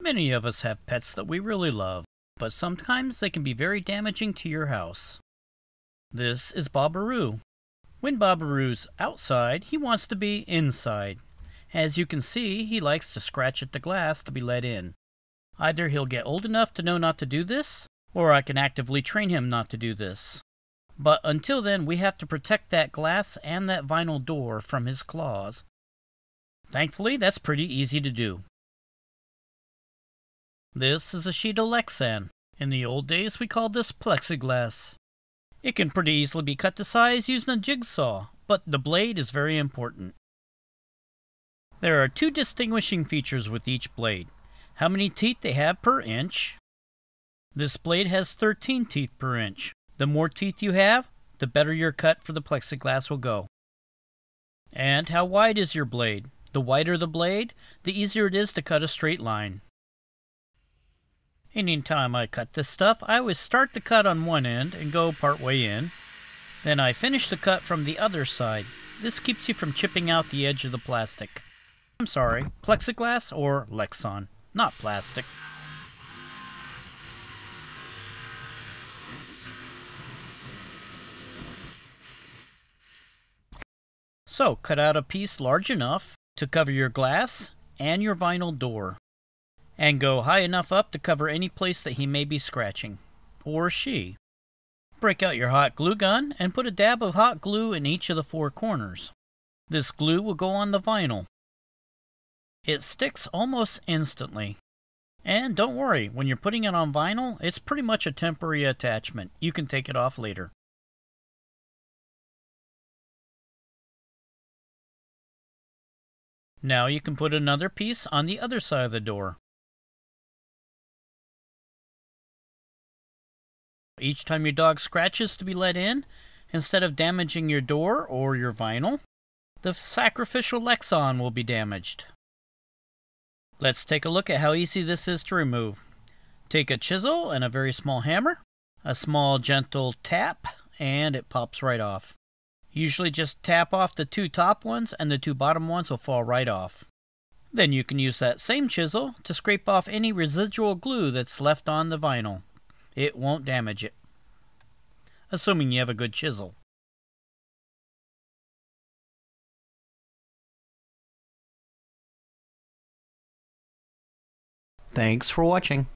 Many of us have pets that we really love, but sometimes they can be very damaging to your house. This is Bobberoo. When Bobberoo's outside, he wants to be inside. As you can see, he likes to scratch at the glass to be let in. Either he'll get old enough to know not to do this, or I can actively train him not to do this. But until then, we have to protect that glass and that vinyl door from his claws. Thankfully, that's pretty easy to do. This is a sheet of Lexan. In the old days, we called this plexiglass. It can pretty easily be cut to size using a jigsaw, but the blade is very important. There are two distinguishing features with each blade. How many teeth they have per inch. This blade has 13 teeth per inch. The more teeth you have, the better your cut for the plexiglass will go. And how wide is your blade? The wider the blade, the easier it is to cut a straight line. Anytime I cut this stuff, I always start the cut on one end and go part way in. Then I finish the cut from the other side. This keeps you from chipping out the edge of the plastic. I'm sorry, plexiglass or Lexan, not plastic. So, cut out a piece large enough to cover your glass and your vinyl door and go high enough up to cover any place that he may be scratching, or she. Break out your hot glue gun and put a dab of hot glue in each of the four corners. This glue will go on the vinyl. It sticks almost instantly. And don't worry, when you're putting it on vinyl, it's pretty much a temporary attachment. You can take it off later. Now you can put another piece on the other side of the door. Each time your dog scratches to be let in, instead of damaging your door or your vinyl, the sacrificial Lexan will be damaged. Let's take a look at how easy this is to remove. Take a chisel and a very small hammer, a small gentle tap, and it pops right off. Usually just tap off the two top ones and the two bottom ones will fall right off. Then you can use that same chisel to scrape off any residual glue that's left on the vinyl. It won't damage it. Assuming you have a good chisel. Thanks for watching.